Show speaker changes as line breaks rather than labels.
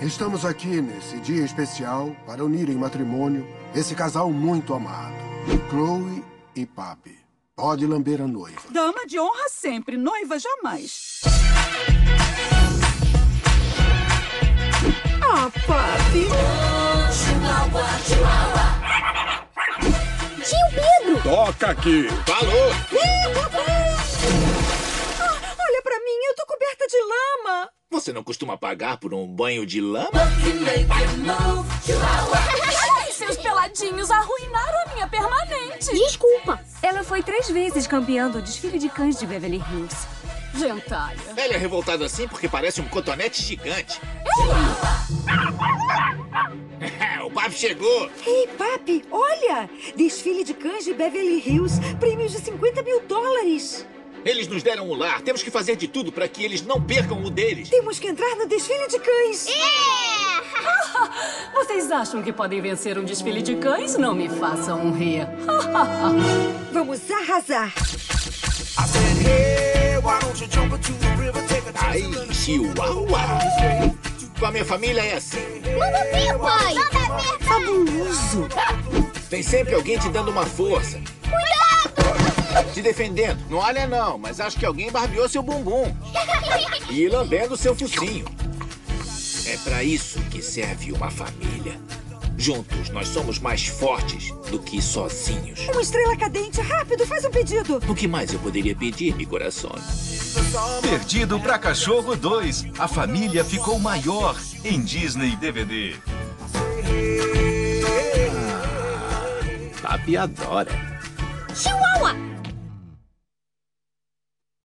Estamos aqui nesse dia especial para unir em matrimônio esse casal muito amado, Chloe e Papi. Pode lamber a noiva.
Dama de honra sempre, noiva jamais. Ah, Papi.
Tio Pedro!
Toca aqui.
Falou!
Lama.
Você não costuma pagar por um banho de lama?
Ai, seus peladinhos arruinaram a minha permanente.
Desculpa.
Ela foi três vezes campeã do desfile de cães de Beverly Hills.
Gentalha.
Ele é revoltado assim porque parece um cotonete gigante. o papo chegou.
Ei, Papi, olha! Desfile de cães de Beverly Hills. Prêmios de 50 mil dólares.
Eles nos deram o lar. Temos que fazer de tudo para que eles não percam o deles.
Temos que entrar no desfile de cães.
Vocês acham que podem vencer um desfile de cães? Não me façam rir.
Vamos arrasar.
Ai, chihuahua. Com a minha família é assim.
Manda ver, pai! Manda ver,
Fabuloso.
Tem sempre alguém te dando uma força.
Cuidado!
Te defendendo. Não olha não, mas acho que alguém barbeou seu bumbum. E lambendo seu focinho. É para isso que serve uma família. Juntos nós somos mais fortes do que sozinhos.
Uma estrela cadente. Rápido, faz um pedido.
O que mais eu poderia pedir, meu coração?
Perdido pra Cachorro 2. A família ficou maior em Disney DVD.
Papi adora.
Chihuahua!